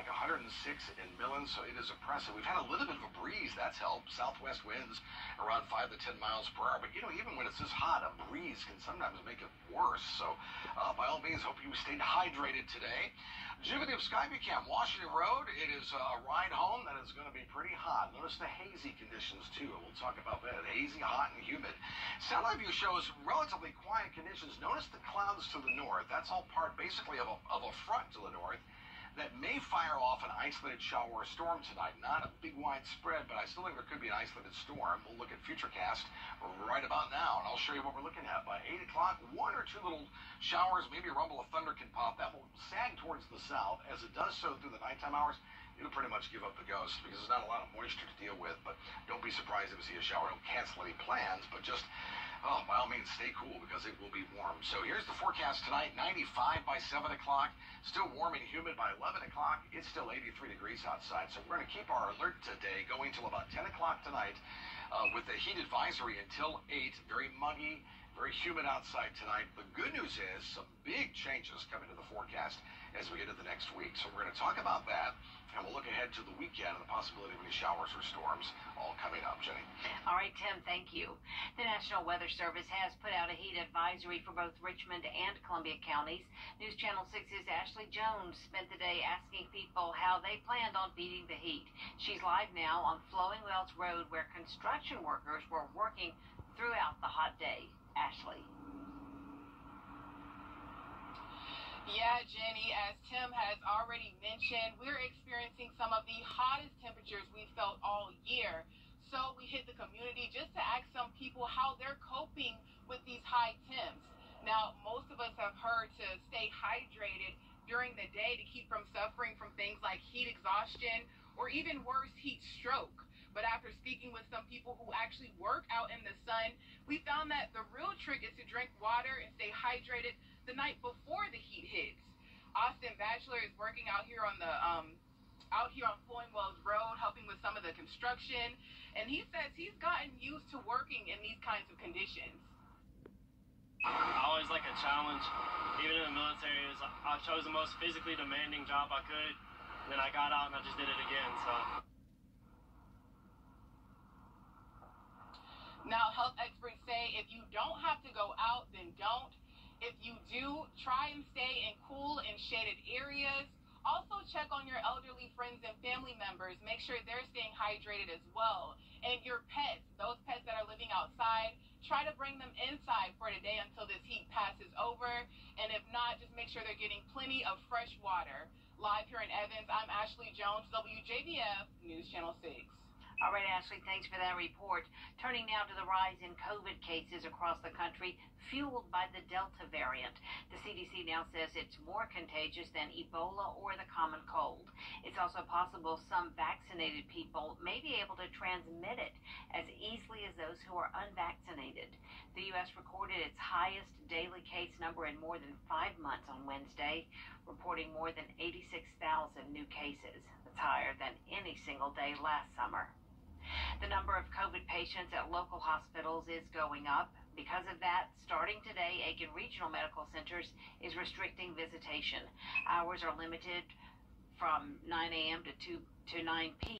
like 106 in Millen, so it is oppressive. We've had a little bit of a breeze. That's helped. Southwest winds around 5 to 10 miles per hour. But, you know, even when it's this hot, a breeze can sometimes make it worse. So, uh, by all means, hope you stayed hydrated today. Juvity of Skyview Camp, Washington Road. It is a ride home that is going to be pretty hot. Notice the hazy conditions, too. We'll talk about that. Hazy, hot, and humid. Satellite view shows relatively quiet conditions. Notice the clouds to the north. That's all part, basically, of a, of a front to the north that may fire off an isolated shower or storm tonight. Not a big widespread, but I still think there could be an isolated storm. We'll look at Futurecast right about now, and I'll show you what we're looking at. By 8 o'clock, one or two little showers, maybe a rumble of thunder can pop. That will sag towards the south. As it does so through the nighttime hours, it'll pretty much give up the ghost because there's not a lot of moisture to deal with. But don't be surprised if you see a shower. Don't cancel any plans, but just Oh, by all means, stay cool because it will be warm. So here's the forecast tonight 95 by 7 o'clock. Still warm and humid by 11 o'clock. It's still 83 degrees outside. So we're going to keep our alert today going till about 10 o'clock tonight uh, with the heat advisory until 8. Very muggy, very humid outside tonight. The good news is some big changes coming to the forecast as we get into the next week. So we're going to talk about that. And we'll look ahead to the weekend and the possibility of any showers or storms all coming up. Jenny. All right, Tim, thank you. The National Weather Service has put out a heat advisory for both Richmond and Columbia counties. News Channel 6's Ashley Jones spent the day asking people how they planned on beating the heat. She's live now on Flowing Wells Road where construction workers were working throughout the hot day. Ashley. Yeah, Jenny, as Tim has already mentioned, we're experiencing some of the hottest temperatures we've felt all year. So we hit the community just to ask some people how they're coping with these high temps. Now, most of us have heard to stay hydrated during the day to keep from suffering from things like heat exhaustion or even worse, heat stroke. But after speaking with some people who actually work out in the sun, we found that the real trick is to drink water and stay hydrated the night before the heat hits. Austin Bachelor is working out here on the um, out here on Flowing Wells Road, helping with some of the construction, and he says he's gotten used to working in these kinds of conditions. I always like a challenge. Even in the military, I chose the most physically demanding job I could. And then I got out and I just did it again. So. Now, health experts say if you don't have to go out, then don't. If you do, try and stay in cool and shaded areas. Also, check on your elderly friends and family members. Make sure they're staying hydrated as well. And your pets, those pets that are living outside, try to bring them inside for today until this heat passes over. And if not, just make sure they're getting plenty of fresh water. Live here in Evans, I'm Ashley Jones, WJBF News Channel 6. All right, Ashley, thanks for that report. Turning now to the rise in COVID cases across the country, fueled by the Delta variant. The CDC now says it's more contagious than Ebola or the common cold. It's also possible some vaccinated people may be able to transmit it as easily as those who are unvaccinated. The U.S. recorded its highest daily case number in more than five months on Wednesday, reporting more than 86,000 new cases. That's higher than any single day last summer. The number of COVID patients at local hospitals is going up. Because of that, starting today, Aiken Regional Medical Centers is restricting visitation. Hours are limited from 9 a.m. to 2 to 9 p.m.